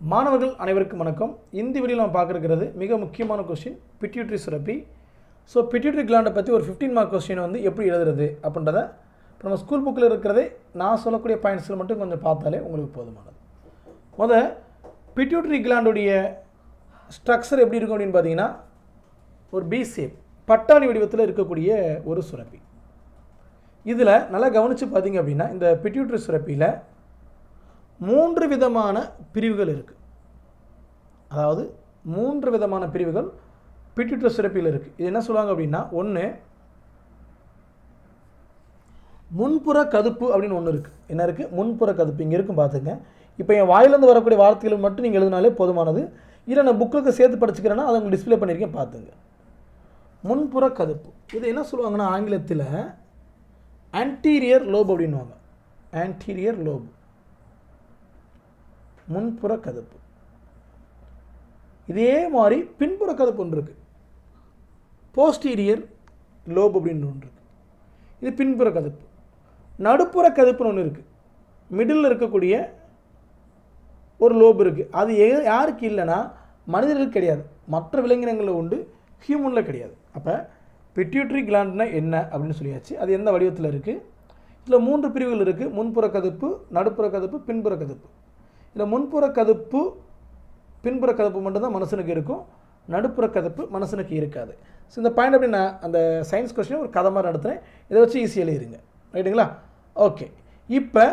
மாணவர்கள் அனைவருக்கும் வணக்கம். இந்த வீடியோவில் நம்ம பார்க்குறது மிக முக்கியமான கொஸ்டின் பிட்யூட்ரி சுரப்பி. ஸோ பிட்யூட்ரி கிளாண்டை பற்றி ஒரு 15 மார்க் கொஸ்டின் வந்து எப்படி எழுதுறது அப்படின்றத இப்போ நம்ம ஸ்கூல் புக்கில் இருக்கிறதே நான் சொல்லக்கூடிய பாயிண்ட்ஸில் மட்டும் கொஞ்சம் பார்த்தாலே உங்களுக்கு போதுமானது. முத பிட்யூட்ரி கிளாண்டுடைய ஸ்ட்ரக்சர் எப்படி இருக்கும் அப்படின்னு பார்த்தீங்கன்னா ஒரு பி சேப் பட்டாணி வடிவத்தில் இருக்கக்கூடிய ஒரு சுரப்பி. இதில் நல்லா கவனித்து பார்த்தீங்க அப்படின்னா இந்த பிட்யூட்ரி சுரப்பியில் மூன்று விதமான பிரிவுகள் இருக்குது அதாவது மூன்று விதமான பிரிவுகள் பிட்யூட்ரி சுரப்பியில் இருக்குது இது என்ன சொல்லுவாங்க அப்படின்னா ஒன்று முன்புற கதுப்பு அப்படின்னு ஒன்று இருக்குது என்ன இருக்குது முன்புற கதுப்பு. இங்கே இருக்கும் பார்த்துங்க இப்போ என் வாயிலேருந்து வரக்கூடிய வார்த்தைகள் மட்டும் நீங்கள் எழுதினாலே போதுமானது. இல்லை நான் புக்கில் சேர்த்து படிச்சுக்கிறேன்னா அதை உங்களுக்கு டிஸ்ப்ளே பண்ணியிருக்கேன் பார்த்துங்க முன்புற கதுப்பு. இது என்ன சொல்லுவாங்கன்னா ஆங்கிலத்தில் ஆன்டீரியர் லோப் அப்படின்வாங்க ஆன்டீரியர் லோப் முன்புற கதப்பு. இதே மாதிரி பின்புற கதப்பு ஒன்று இருக்குது போஸ்டீரியர் லோப் அப்படின்னு ஒன்று இருக்குது இது பின்புற கதப்பு. நடுப்புற கதப்புன்னு ஒன்று இருக்குது மிடில் இருக்கக்கூடிய ஒரு லோப் இருக்குது அது எ யாருக்கு இல்லைன்னா மனிதர்களுக்கு கிடையாது. மற்ற விலங்கினங்களில் உண்டு ஹியூமனில் கிடையாது. அப்போ பெட்யூட்ரி கிளாண்ட்னா என்ன அப்படின்னு சொல்லியாச்சு. அது எந்த வடிவத்தில் இருக்குது இதில் மூன்று பிரிவுகள் இருக்குது முன்புற கதப்பு நடுப்புற கதப்பு பின்புற கதப்பு. இதில் முன்புற கதுப்பு பின்புற கதப்பு மட்டும்தான் மனுஷனுக்கு இருக்கும். நடுப்புற கதப்பு மனுஷனுக்கு இருக்காது. ஸோ இந்த பாயிண்ட் அப்படி நான் அந்த சயின்ஸ் கொஸ்டினை ஒரு கதை மாதிரி நடத்துகிறேன் இதை வச்சு ஈஸியாக எழுதிருங்க ரைட்டுங்களா ஓகே இப்போ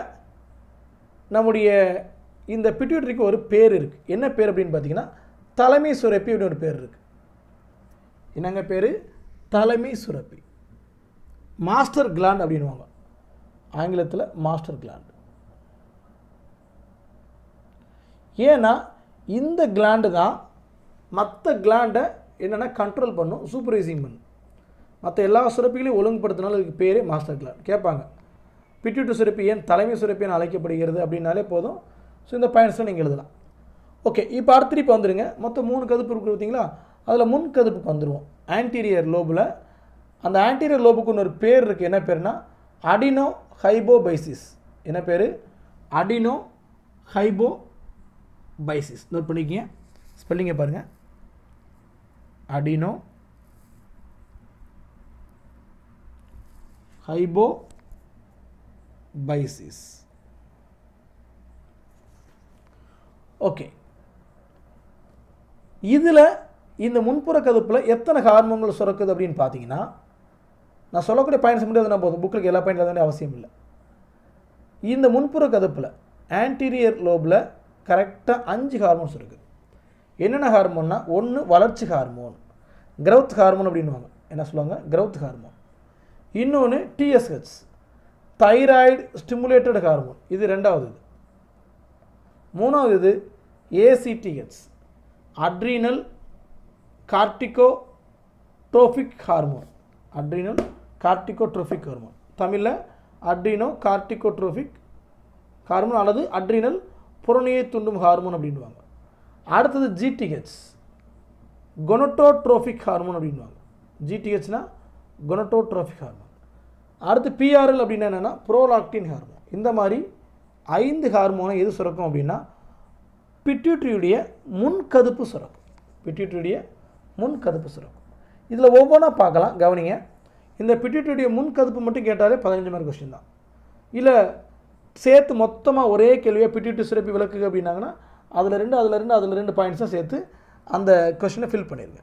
நம்முடைய இந்த பிட்யூட்ரிக்கு ஒரு பேர் இருக்குது என்ன பேர் அப்படின்னு பார்த்தீங்கன்னா தலைமை சுரப்பி அப்படின்னு ஒரு பேர் இருக்குது என்னங்க பேர்? தலைமை சுரப்பி. மாஸ்டர் கிளாண்ட் அப்படின்வாங்க ஆங்கிலத்தில் மாஸ்டர் கிளாண்ட் ஏன்னா இந்த கிளாண்டு தான் மற்ற கிளாண்டை என்னென்னா கண்ட்ரோல் பண்ணும் சூப்பர்வைசிங் பண்ணும். மற்ற எல்லா சுரப்பிகளையும் ஒழுங்குபடுத்தினாலும் இதுக்கு பேரே மாஸ்டர் கிளாண்ட் கேட்பாங்க. பிட்யூட்டு சுரப்பி ஏன் தலைமை சுரப்பி என அழைக்கப்படுகிறது அப்படின்னாலே போதும். ஸோ இந்த பாயிண்ட்ஸில் நீங்கள் எழுதலாம். ஓகே இப்போ அடுத்து இப்போ வந்துடுங்க மொத்தம் மூணு கதுப்பு இருக்குது பார்த்தீங்களா? அதில் முன் கதுப்புக்கு வந்துடுவோம் ஆன்டீரியர் லோபில் அந்த ஆன்டீரியர் லோபுக்கு ஒரு பேர் இருக்குது என்ன பேர்னா அடினோ ஹைபோபைசிஸ் என்ன பேர்? அடினோ ஹைபோ பைசிஸ் நோட் பண்ணிக்கிங்க. ஸ்பெல்லிங்கை பாருங்கள் அடினோ ஹைபோ பைசிஸ் ஓகே இதில் இந்த முன்புற கதுப்பில் எத்தனை ஹார்மோன்கள் சுரக்குது அப்படின்னு பார்த்தீங்கன்னா நான் சொல்லக்கூடிய பாயிண்ட்ஸ் மட்டும் எதுனா போதும். புக்கில் எல்லா பாயிண்ட் வேண்டிய அவசியம் இல்லை. இந்த முன்புற கதுப்பில் ஆன்டீரியர் லோபில் கரெக்டாக அஞ்சு ஹார்மோன்ஸ் இருக்குது என்னென்ன ஹார்மோன்னா ஒன்று வளர்ச்சி ஹார்மோன் க்ரௌத் ஹார்மோன் அப்படின்வாங்க என்ன சொல்லுவாங்க? க்ரௌத் ஹார்மோன் இன்னொன்று டிஎஸ்ஹெச் தைராய்டு ஸ்டிமுலேட்டட் ஹார்மோன் இது ரெண்டாவது இது. மூணாவது இது ACTH adrenal corticotrophic hormone adrenal corticotrophic hormone தமிழில் அட்ரீனோ கார்டிகோட்ரோஃபிக் ஹார்மோன் அல்லது அட்ரீனல் புறணியை தூண்டும் ஹார்மோன் அப்படின்வாங்க அடுத்தது ஜிடிஹெச் கொனட்டோட்ரோஃபிக் ஹார்மோன் அப்படின்வாங்க ஜிடிஹெச்னா கொனட்டோட்ரோஃபிக் ஹார்மோன் அடுத்து பிஆர்எல் அப்படின்னா என்னென்னா ப்ரோலாக்டின் ஹார்மோன் இந்த மாதிரி ஐந்து ஹார்மோனை எது சுரக்கும் அப்படின்னா பிட்யூட்ரியுடைய முன்கதுப்பு சுரக்கும். பிட்யூட்ரியுடைய முன்கதுப்பு சுரக்கும். இதில் ஒவ்வொன்றா பார்க்கலாம் கவனிங்க. இந்த பிட்யூட்ரியுடைய முன்கதுப்பு மட்டும் கேட்டாலே பதினஞ்சு மார்க் கொஸ்டின் தான். இல்லை சேர்த்து மொத்தமாக ஒரே கேள்வியாக பிட்யூட்ரி சிறப்பி விளக்குக அப்படின்னாங்கன்னா அதில் ரெண்டு அதில் ரெண்டு அதில் ரெண்டு பாயிண்ட்ஸாக சேர்த்து அந்த கொஷினை ஃபில் பண்ணிடுங்க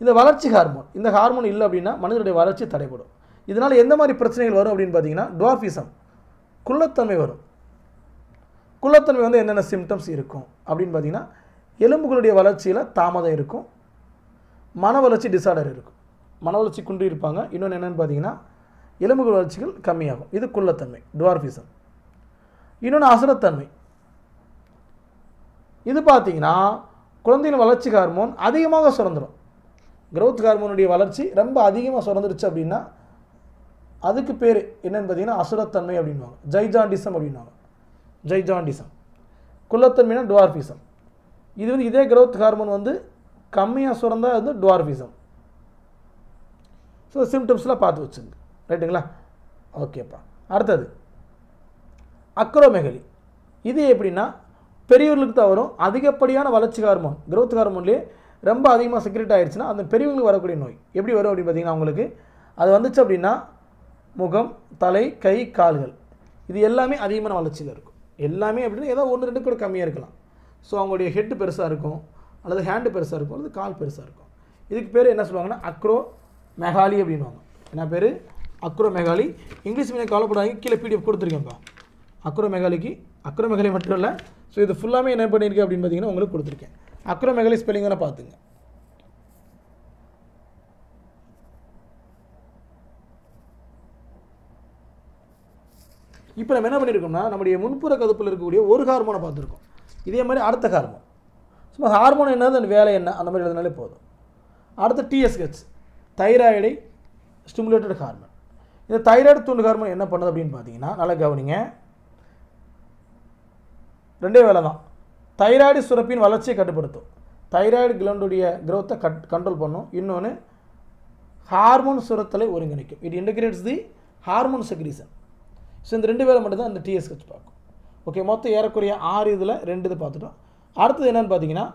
இந்த வளர்ச்சி ஹார்மோன் இந்த ஹார்மோன் இல்லை அப்படின்னா மனிதனுடைய வளர்ச்சி தடைப்படும் இதனால் எந்த மாதிரி பிரச்சனைகள் வரும் அப்படின்னு பார்த்தீங்கன்னா டுவார்ஃபிசம் குள்ளத்தன்மை வரும். குள்ளத்தன்மை வந்து என்னென்ன சிம்டம்ஸ் இருக்கும் அப்படின்னு பார்த்தீங்கன்னா எலும்புகளுடைய வளர்ச்சியில் தாமதம் இருக்கும். மன வளர்ச்சி டிசார்டர் இருக்கும். மன வளர்ச்சி குன்றி இருப்பாங்க. இன்னொன்று என்னென்னு பார்த்தீங்கன்னா எலும்புகள் வளர்ச்சிகள் கம்மியாகும். இது குள்ளத்தன்மை டுவார்ஃபிசம் இன்னொன்று அசுரத்தன்மை இது பார்த்தீங்கன்னா குழந்தையின் வளர்ச்சி ஹார்மோன் அதிகமாக சுரந்துடும் க்ரோத் ஹார்மோனுடைய வளர்ச்சி ரொம்ப அதிகமாக சுரந்துருச்சு அப்படின்னா அதுக்கு பேர் என்னென்னு பார்த்தீங்கன்னா அசுரத்தன்மை அப்படின்வாங்க ஜைஜாண்டிசம் அப்படின்வாங்க ஜைஜாண்டிசம். குள்ளத்தன்மைனா டுவார்ஃபிசம் இது வந்து இதே க்ரோத் ஹார்மோன் வந்து கம்மியாக சுரந்தால் வந்து டுவார்ஃபிசம் ஸோ சிம்டம்ஸ்லாம் பார்த்து வச்சுங்க. ரைட்டுங்களா ஓகேப்பா அடுத்தது அக்ரோமெகலி. இது எப்படின்னா பெரியவர்களுக்கு தான் வரும். அதிகப்படியான வளர்ச்சி ஹார்மோன் க்ரோத் ஹார்மோன்லேயே ரொம்ப அதிகமாக செக்ரெட் ஆகிடுச்சுன்னா அந்த பெரியவங்களுக்கு வரக்கூடிய நோய். எப்படி வரும் அப்படின்னு பார்த்தீங்கன்னா அவங்களுக்கு அது வந்துச்சு அப்படின்னா முகம் தலை கை கால்கள். இது எல்லாமே அதிகமான வளர்ச்சியில் இருக்கும். எல்லாமே அப்படின்னா ஏதோ ஒன்று ரெண்டு கூட கம்மியாக இருக்கலாம். ஸோ அவங்களுடைய ஹெட்டு பெருசாக இருக்கும் அல்லது ஹேண்டு பெருசாக இருக்கும் அல்லது கால் பெருசாக இருக்கும். இதுக்கு பேர் என்ன சொல்லுவாங்கன்னா அக்ரோ மெகாலி அப்படின்வாங்க என்ன பேர்? அக்ரோ மெகாலி. இங்கிலீஷ் மீடியம் கவலைப்படாதீங்க. கீழே பிடிஎஃப் கொடுத்துருக்கேன்ப்பா. அக்ரோ மெகாலிக்கு அக்ரோ மெகாலி மட்டும் இல்லை. ஸோ இது ஃபுல்லாமே என்ன பண்ணியிருக்கேன் அப்படின்னு பார்த்தீங்கன்னா உங்களுக்கு கொடுத்துருக்கேன். அக்ரோ மெகாலி ஸ்பெல்லிங் பார்த்துங்க. இப்போ நம்ம என்ன பண்ணியிருக்கோம்னா நம்முடைய முன்புற கதுப்பில் இருக்கக்கூடிய ஒரு ஹார்மோனை பார்த்துருக்கோம். இதே மாதிரி அடுத்த ஹார்மோன் சும்மா ஹார்மோன் என்னது அந்த வேலை என்ன அந்த மாதிரி எழுதினாலே போதும். அடுத்து டிஎஸ்ஹெச் தைராய்டை ஸ்டிமுலேட்டட் ஹார்மோன் இந்த தைராய்டு தூண்டு ஹார்மோன் என்ன பண்ணுது அப்படின்னு பார்த்தீங்கன்னா நல்லா கவனிங்க. ரெண்டே வேலை தான். தைராய்டு சுரப்பின் வளர்ச்சியை கட்டுப்படுத்தும். தைராய்டு கிளண்டுடைய க்ரோத்தை கட் கண்ட்ரோல் பண்ணும். இன்னொன்று ஹார்மோன் சுரத்தலை ஒருங்கிணைக்கும். It integrates the hormone secretion so இந்த ரெண்டு வேலை மட்டும் தான் இந்த டிஎஸ்ஹெச் பார்க்கும். ஓகே மொத்தம் ஏறக்குறைய ஆறு இதில் ரெண்டு இது பார்த்துட்டோம். அடுத்தது என்னென்னு பார்த்தீங்கன்னா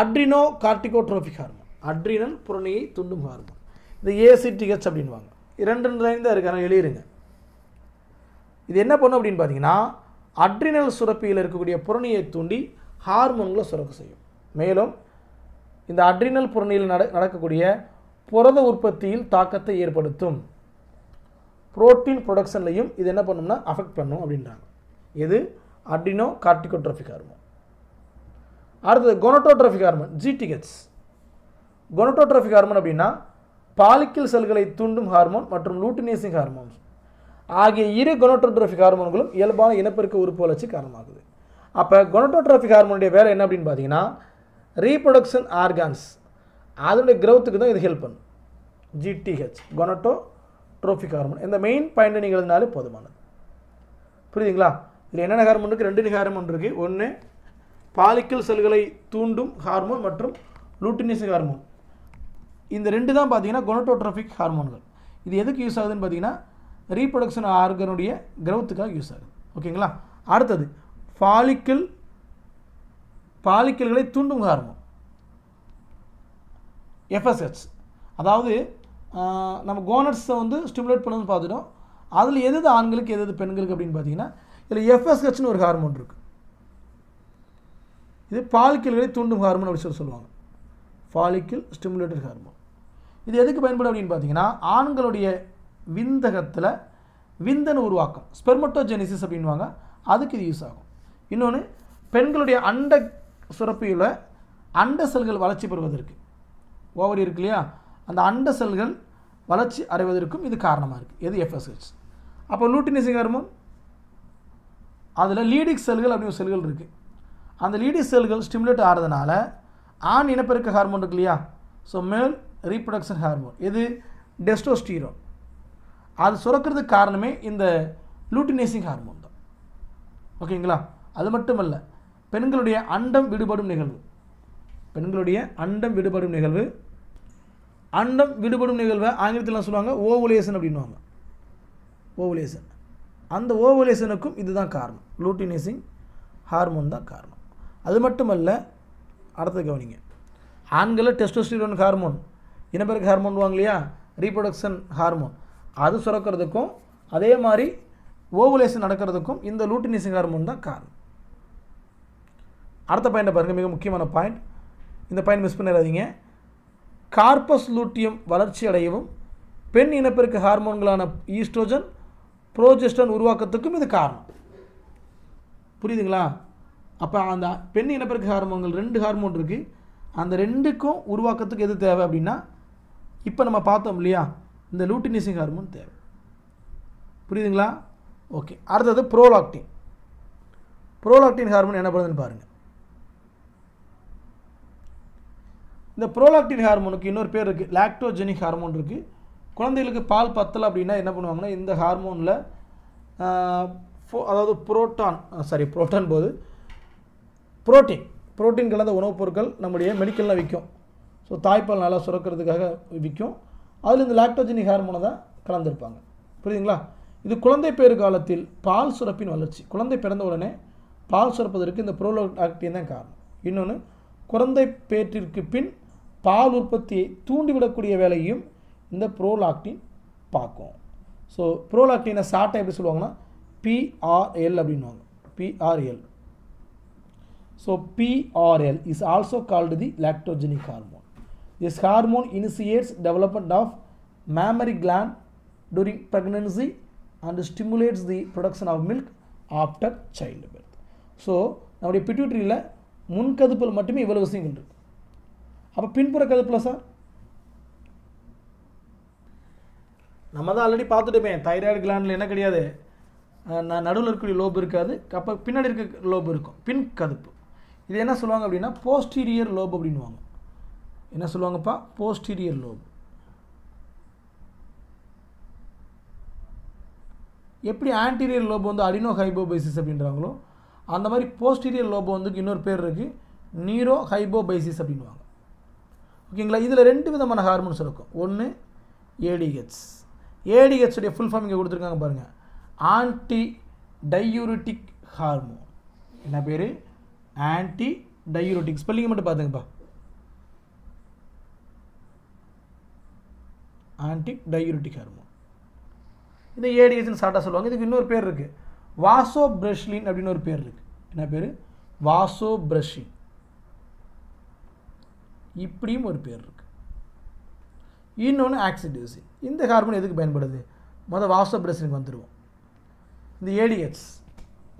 அட்ரினோ கார்டிகோட்ரோபிக் ஹார்மோன் அட்ரினல் புரணியை துண்டும் ஹார்மோன் இந்த ஏசிடிஹெச் அப்படின்வாங்க இரண்டு லைன் தான் இருக்கு ஆனால் எழுதிருங்க. இது என்ன பண்ணும் அப்படின்னு பார்த்தீங்கன்னா அட்ரினல் சுரப்பியில் இருக்கக்கூடிய புரணியை தூண்டி ஹார்மோன்களை சுரக்க செய்யும். மேலும் இந்த அட்ரினல் புரணியில் நட நடக்கக்கூடிய புரத உற்பத்தியில் தாக்கத்தை ஏற்படுத்தும். புரோட்டீன் ப்ரொடக்ஷன்லையும் இது என்ன பண்ணும்னா அஃபெக்ட் பண்ணும் அப்படின்றாங்க. இது அட்ரினோ கார்டிகோட்ரோபிக் ஹார்மோன். அடுத்தது gonadotropic hormone GTH gonadotropic hormone அப்படின்னா பாலிக்கல் செல்களை தூண்டும் ஹார்மோன் மற்றும் லூட்டினேசிங் ஹார்மோன்ஸ். ஆகிய இரு கொனோட்டோட்ரோபிக் ஹார்மோன்களும் இயல்பான இனப்பெருக்க உறுப்பு வளர்ச்சி காரணமாகுது. அப்போ கொனோட்டோட்ரோபிக் ஹார்மோனுடைய வேலை என்ன அப்படின்னு பார்த்தீங்கன்னா ரீப்ரொடக்ஷன் ஆர்கான்ஸ் அதனுடைய க்ரௌத்துக்கு தான் இது ஹெல்ப் பண்ணும். ஜிடிஹெச் கொனட்டோ ட்ரோஃபிக் ஹார்மோன் இந்த மெயின் பாயிண்ட் நீங்கள் எழுதினாலே போதுமானது. புரியுதுங்களா? இதில் என்னென்ன ஹார்மோன் இருக்குது ரெண்டு ஹார்மோன் இருக்குது ஒன்று பாலிக்கல் செல்களை தூண்டும் ஹார்மோன் மற்றும் லூட்டினிசிங் ஹார்மோன் இந்த ரெண்டு தான் பார்த்தீங்கன்னா கொனோட்டோட்ரோபிக் ஹார்மோன்கள் இது எதுக்கு யூஸ் ஆகுதுன்னு பார்த்தீங்கன்னா ரீப்ரொடக்ஷன் ஆர்கனுடைய க்ரௌத்துக்காக யூஸ் ஆகுது. ஓகேங்களா அடுத்தது ஃபாலிக்கிள் பாலிக்கல்களை தூண்டும் ஹார்மோன் எஃப்எஸ்ஹெச் அதாவது நம்ம கோனட்ஸை வந்து ஸ்டிமுலேட் பண்ணணும்னு பார்த்துட்டோம். அதில் எது ஆண்களுக்கு எது எது பெண்களுக்கு அப்படின்னு பார்த்தீங்கன்னா இதில் எஃப்எஸ்ஹெச்னு ஒரு ஹார்மோன் இருக்குது இது பாலிக்கல்களை தூண்டும் ஹார்மோன் அப்படி சொல்லி சொல்லுவாங்க. ஃபாலிக்கல் ஸ்டிமுலேட்டட் ஹார்மோன் இது எதுக்கு பயன்படும் அப்படின்னு பார்த்தீங்கன்னா ஆண்களுடைய விந்தகத்தில் விந்தணு உருவாக்கம் ஸ்பெர்மட்டோஜெனிசிஸ் அப்படின்வாங்க அதுக்கு இது யூஸ் ஆகும். இன்னொன்று பெண்களுடைய அண்ட சுரப்பியில் அண்ட செல்கள் வளர்ச்சி பெறுவதற்கு. ஓவரி இருக்கு இல்லையா? அந்த அண்ட செல்கள் வளர்ச்சி அடைவதற்கும் இது காரணமாக இருக்குது எது எஃப்எஸ்ஹெச் அப்போ லூட்டினிசிங் ஹார்மோன் அதில் லீடிக் செல்கள் அப்படின்னு ஒரு செல்கள் இருக்குது அந்த லீடிக் செல்கள் ஸ்டிமுலேட் ஆகிறதுனால ஆண் இனப்பெருக்க ஹார்மோன் இருக்கு இல்லையா? ஸோ மேல் ரீப்ரொடக்ஷன் ஹார்மோன் இது டெஸ்டோஸ்டீரோன் அது சுரக்கிறதுக்கு காரணமே இந்த லூட்டினேசிங் ஹார்மோன் தான். ஓகேங்களா? அது மட்டும் இல்லை பெண்களுடைய அண்டம் விடுபடும் நிகழ்வு. பெண்களுடைய அண்டம் விடுபடும் நிகழ்வு. அண்டம் விடுபடும் நிகழ்வை ஆங்கிலத்தில் சொல்லுவாங்க ஓவுலேஷன் அப்படின்வாங்க ஓவுலேஷன் அந்த ஓவுலேஷனுக்கும் இதுதான் காரணம். லூட்டினேசிங் ஹார்மோன் தான் காரணம். அது மட்டுமல்ல அடுத்தது கவனிங்க. ஆண்களில் டெஸ்டோஸ்டிரோன் ஹார்மோன் இனப்பெருக்க ஹார்மோன்வாங்க இல்லையா ரீப்ரொடக்ஷன் ஹார்மோன் அது சுரக்கிறதுக்கும் அதே மாதிரி ஓவுலேஷன் நடக்கிறதுக்கும் இந்த லூட்டினிசிங் ஹார்மோன் தான் காரணம். அடுத்த பாயிண்ட்டை பாருங்கள் மிக முக்கியமான பாயிண்ட். இந்த பாயிண்ட் மிஸ் பண்ணிடாதீங்க. கார்பஸ் லூட்டியம் வளர்ச்சி அடையவும் பெண் இனப்பெருக்க ஹார்மோன்களான ஈஸ்ட்ரோஜன் ப்ரோஜெஸ்டன் உருவாக்கத்துக்கும் இது காரணம். புரியுதுங்களா? அப்போ அந்த பெண் இனப்பெருக்க ஹார்மோன்கள் ரெண்டு ஹார்மோன் இருக்குது அந்த ரெண்டுக்கும் உருவாக்கத்துக்கு எது தேவை அப்படின்னா இப்போ நம்ம பார்த்தோம் இல்லையா? இந்த லூட்டினிசிங் ஹார்மோன் தேவை. புரியுதுங்களா? ஓகே. அடுத்தது ப்ரோலாக்டின். ப்ரோலாக்டின் ஹார்மோன் என்ன பண்ணுதுன்னு பாருங்கள் இந்த ப்ரோலாக்டின் ஹார்மோனுக்கு இன்னொரு பேர் இருக்குது லாக்டோஜெனிக் ஹார்மோன் இருக்குது குழந்தைகளுக்கு பால் பத்தலை அப்படின்னா என்ன பண்ணுவாங்கன்னா இந்த ஹார்மோனில் அதாவது புரோட்டான் சாரி புரோட்டான் போது புரோட்டீன். புரோட்டீன் கலந்த உணவுப் பொருட்கள் நம்முடைய மெடிக்கலில் விற்கும். ஸோ தாய்ப்பால் நல்லா சுரக்கிறதுக்காக விற்கும். அதில் இந்த லாக்டோஜெனிக் ஹார்மோனை தான் கலந்துருப்பாங்க. புரியுதுங்களா? இது குழந்தை பேறு காலத்தில் பால் சுரப்பின் வளர்ச்சி. குழந்தை பிறந்த உடனே பால் சுரப்பதற்கு இந்த ப்ரோலாக்டின் தான் காரணம். இன்னொன்று குழந்தை பேற்றிற்கு பின் பால் உற்பத்தியை தூண்டிவிடக்கூடிய வேலையும் இந்த ப்ரோலாக்டின் பார்க்கும். ஸோ புரோலாக்டினை ஷார்ட்டாக எப்படி சொல்லுவாங்கன்னா பிஆர்எல் அப்படின்வாங்க PRL so PRL is also called the lactogenic hormone This hormone initiates development of mammary gland during pregnancy and stimulates the production of milk after childbirth. So நம்முடைய பிட்யூட்ரியில் முன்கதுப்பில் மட்டுமே இவ்வளவு விஷயங்கள் இருக்கு அப்போ பின்புற கதுப்பில் சார் நம்ம தான் ஆல்ரெடி பார்த்துட்டுமே தைராய்டு கிளாண்டில் என்ன கிடையாது? நான் நடுவில் இருக்கக்கூடிய லோப் இருக்காது அப்போ பின்னாடி இருக்க லோப் இருக்கும். பின் கதுப்பு. இது என்ன சொல்லுவாங்க அப்படின்னா போஸ்டீரியர் லோப் அப்படின்வாங்க என்ன சொல்லுவாங்கப்பா? போஸ்டீரியர் லோப் எப்படி ஆன்டீரியர் லோபோ வந்து அடினோ ஹைபோபைசிஸ் அப்படின்றாங்களோ அந்த மாதிரி போஸ்டீரியர் லோபோ வந்து இன்னொரு பேர் இருக்குது நீரோ ஹைபோபைசிஸ் அப்படின்வாங்க ஓகேங்களா? இதில் ரெண்டு விதமான ஹார்மோன்ஸ் இருக்கும். ஒன்று ஏடிஹெச் ஏடிஹெச்டைய ஃபுல் ஃபார்ம் இங்கே கொடுத்துருக்காங்க பாருங்கள் ஆன்டி டையூரிட்டிக் ஹார்மோன் என்ன பேர்? ஆன்டி டயூரோட்டிக் ஸ்பெல்லிங் மட்டும் பார்த்துங்கப்பா. ஆன்டி டயூரோட்டிக் ஹார்மோன் இந்த ஏடிஎஸ்னு ஷார்ட்டாக சொல்லுவாங்க. இதுக்கு இன்னொரு பேர் இருக்குது வாசோ பிரஷ்லின் அப்படின்னு ஒரு பேர் இருக்குது என்ன பேர்? வாசோ பிரஷின் இப்படியும் ஒரு பேர் இருக்குது இன்னொன்று ஆக்சிடியூசின் இந்த ஹார்மோன் எதுக்கு பயன்படுது? மொதல் வாசோ பிரஷனுக்கு வந்துடுவோம் இந்த ஏடிஎஸ்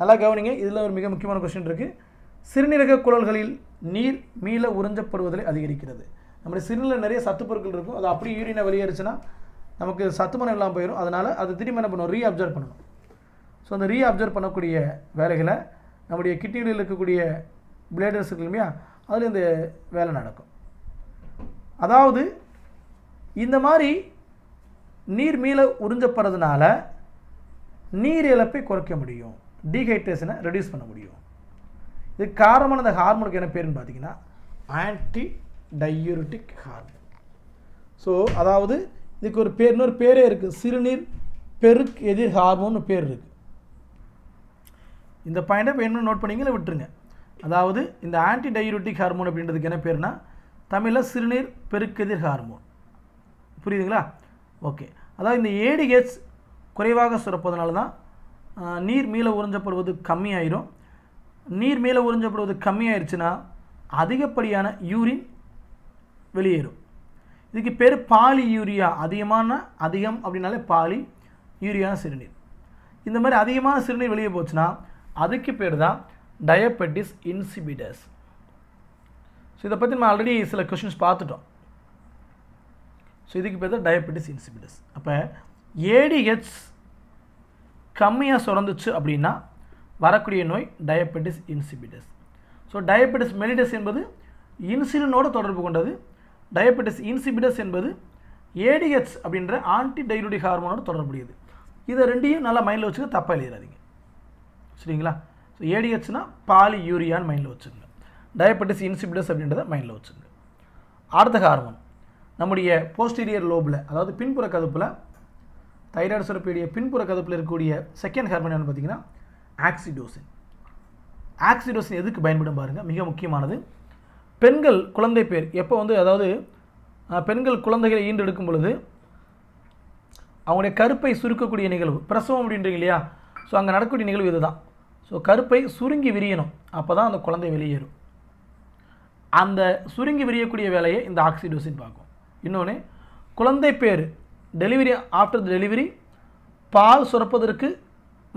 நல்லா கவனிங்க. இதில் ஒரு மிக முக்கியமான கொஸ்டின் இருக்குது சிறுநீரக குழல்களில் நீர் மீள உறிஞ்சப்படுவதை அதிகரிக்கிறது. நம்முடைய சிறுநீரில் நிறைய சத்து பொருட்கள் இருக்கும். அது அப்படியே யூரினை வெளியேறுச்சுன்னா நமக்கு சத்துமனம் இல்லாமல் போயிடும் அதனால் அது திரும்ப என்ன பண்ணுவோம் ரீ அப்சர்வ் பண்ணணும். ஸோ அந்த ரீ அப்சர்வ் பண்ணக்கூடிய வேலைகளை நம்முடைய கிட்னிகளில் இருக்கக்கூடிய பிளேடர்ஸ் இருக்கு இல்லையா? அதில் இந்த வேலை நடக்கும். அதாவது இந்த மாதிரி நீர் மீள உறிஞ்சப்படுறதுனால நீர் இழப்பை குறைக்க முடியும். டீஹைட்ரேஷனை ரெடியூஸ் பண்ண முடியும். இதுக்கு காரணமான அந்த ஹார்மோனுக்கு என்ன பேருன்னு பார்த்தீங்கன்னா ஆன்டி டையூரிட்டிக் ஹார்மோன் ஸோ அதாவது இதுக்கு ஒரு பேர் இன்னொரு பேரே இருக்குது சிறுநீர் பெருக் எதிர் ஹார்மோன்னு பேர் இருக்குது இந்த பாயிண்டை என்ன நோட் பண்ணிங்களா? விட்டுருங்க. அதாவது இந்த ஆன்டி டையூரிட்டிக் ஹார்மோன் அப்படின்றதுக்கு என்ன பேர்னா தமிழில் சிறுநீர் பெருக்கெதிர் ஹார்மோன் புரியுதுங்களா? ஓகே அதாவது இந்த ஏடிஹெச் குறைவாக சுரப்பதனால தான் நீர் மீள உறிஞ்சப்படுவது கம்மியாயிரும். நீர் மேலே உறிஞ்சப்படுவது கம்மியாயிருச்சுன்னா அதிகப்படியான யூரின் வெளியேறும். இதுக்கு பேர் பாலி யூரியா. அதிகமான அதிகம் அப்படின்னாலே பாலி யூரியான சிறுநீர். இந்த மாதிரி அதிகமான சிறுநீர் வெளியே போச்சுன்னா அதுக்கு பேர் தான் டயபெட்டிஸ் இன்சிபிடஸ் ஸோ இதை பற்றி நம்ம ஆல்ரெடி சில கொஷின்ஸ் பார்த்துட்டோம். ஸோ இதுக்கு பேர் தான் டயபெட்டிஸ் இன்சிபிடஸ் அப்போ ஏடிஹெச் கம்மியாக சுரந்துச்சு அப்படின்னா வரக்கூடிய நோய் diabetes insipidus so diabetes mellitus என்பது இன்சுலினோடு தொடர்பு கொண்டது. டயபெட்டிஸ் இன்சிபிடஸ் என்பது ஏடிஹெச் அப்படின்ற ஆன்டி டைரோடிக் ஹார்மோனோட தொடர்புடையது. இதை ரெண்டையும் நல்லா மைண்டில் வச்சுக்க தப்பாக எழுதிடாதீங்க. சரிங்களா? ஸோ ஏடிஹெச்னா பாலி யூரியான்னு மைண்டில் வச்சுருங்க டயபெட்டிஸ் இன்சிபிடஸ் அப்படின்றத மைண்டில் வச்சுருங்க அடுத்த ஹார்மோன் நம்முடைய போஸ்டீரியர் லோபில் அதாவது பின்புற கதுப்பில் தைராய்டு சுரப்பியுடைய பின்புற கதுப்பில் இருக்கக்கூடிய செகண்ட் ஹார்மோன் என்னன்னு பார்த்தீங்கன்னா ஆக்சிடோசின். ஆக்சிடோசின் எதுக்கு பயன்படும் பாருங்கள் மிக முக்கியமானது. பெண்கள் குழந்தை பேர் எப்போ வந்து அதாவது பெண்கள் குழந்தைகளை ஈண்டெடுக்கும் பொழுது அவங்களுடைய கருப்பை சுருக்கக்கூடிய நிகழ்வு பிரசவம் அப்படின்றீங்க இல்லையா? ஸோ அங்கே நடக்கக்கூடிய நிகழ்வு இதுதான். ஸோ கருப்பை சுருங்கி விரியணும். அப்போ தான் அந்த குழந்தை வெளியேறும். அந்த சுருங்கி விரியக்கூடிய வேலையை இந்த ஆக்சிடோசின் பார்க்கும். இன்னொன்று குழந்தை பேர் டெலிவரி ஆஃப்டர் த டெலிவரி பால் சுரப்பதற்கு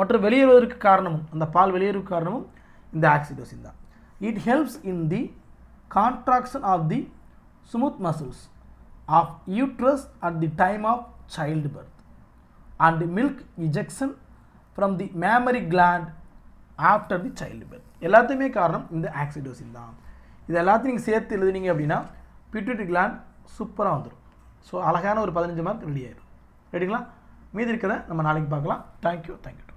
மற்றும் வெளியேறுவதற்கு காரணமும் அந்த பால் வெளியேறுவதற்கு காரணமும் இந்த ஆக்சிடோசின் தான். It helps in the contraction of the smooth muscles of uterus at the time of child birth and milk ejection from the mammary gland after the child birth எல்லாத்தையுமே காரணம் இந்த ஆக்சிடோசின் தான். இது எல்லாத்தையும் நீங்கள் சேர்த்து எழுதுனீங்க அப்படின்னா பிட்யூட்டரி கிளாண்ட் சூப்பராக வந்துடும் ஸோ அழகான ஒரு பதினஞ்சு மார்க் ரெடி ஆயிடும் ரெடிங்களா மீதி இருக்கிறத நம்ம நாளைக்கு பார்க்கலாம். Thank you thank you